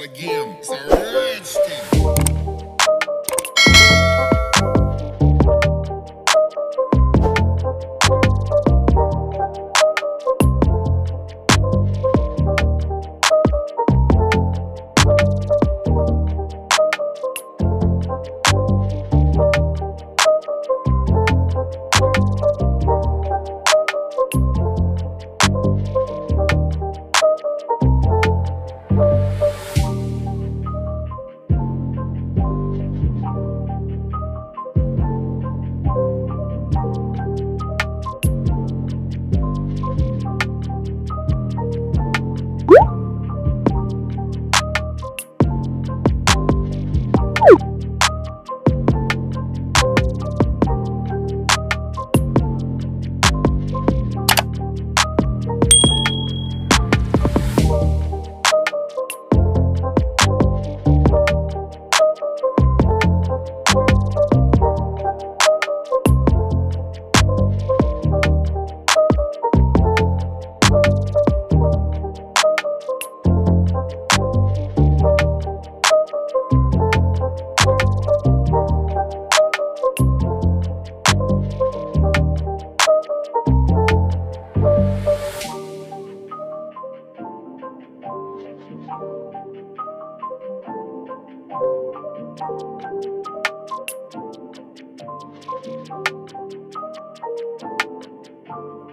again. It's a rich. phenomenal.